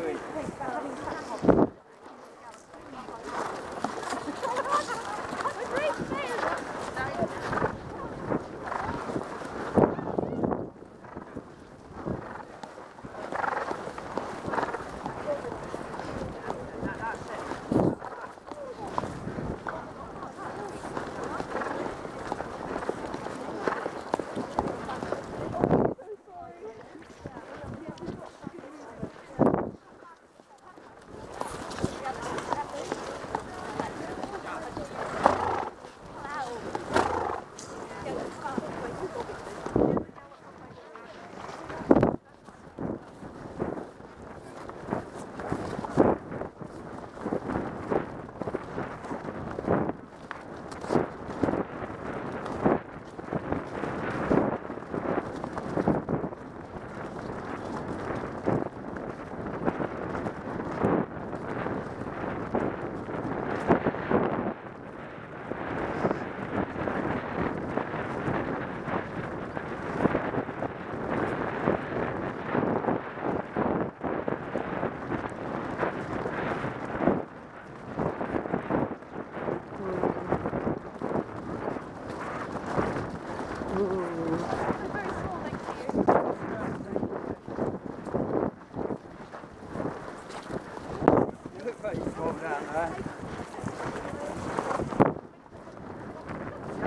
可以可以可以我给你看看好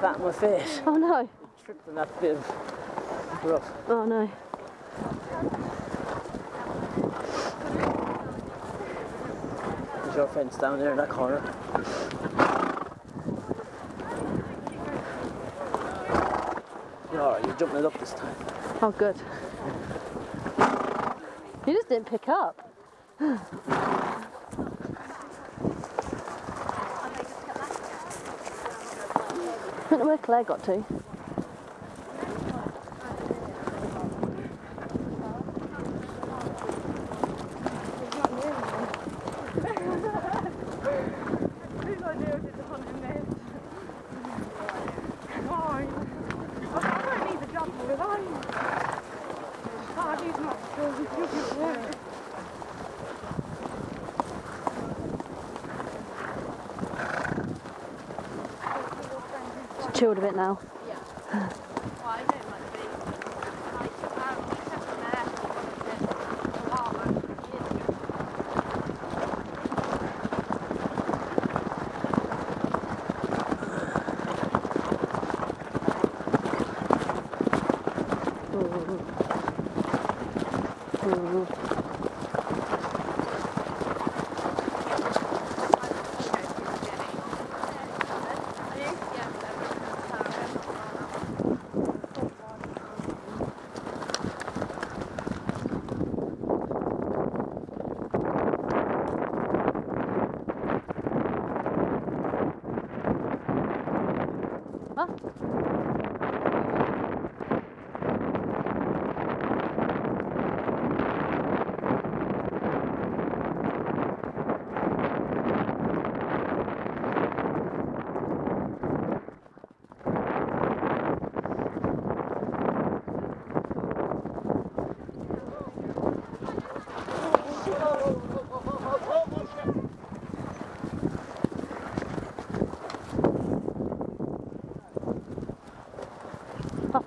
flat on my face. Oh no. Tripped on that bit of rough. Oh no. There's your fence down there in that corner. You're alright, you're jumping it up this time. Oh good. You just didn't pick up. don't know where Claire got to. Chilled a bit now.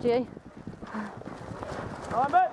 You. Behind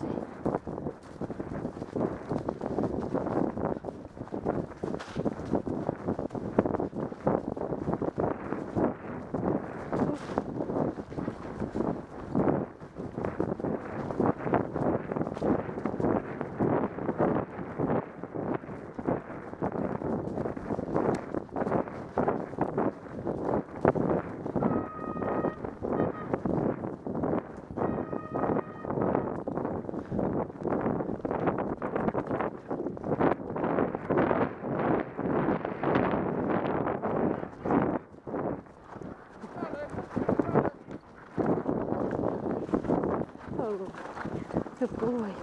Ой.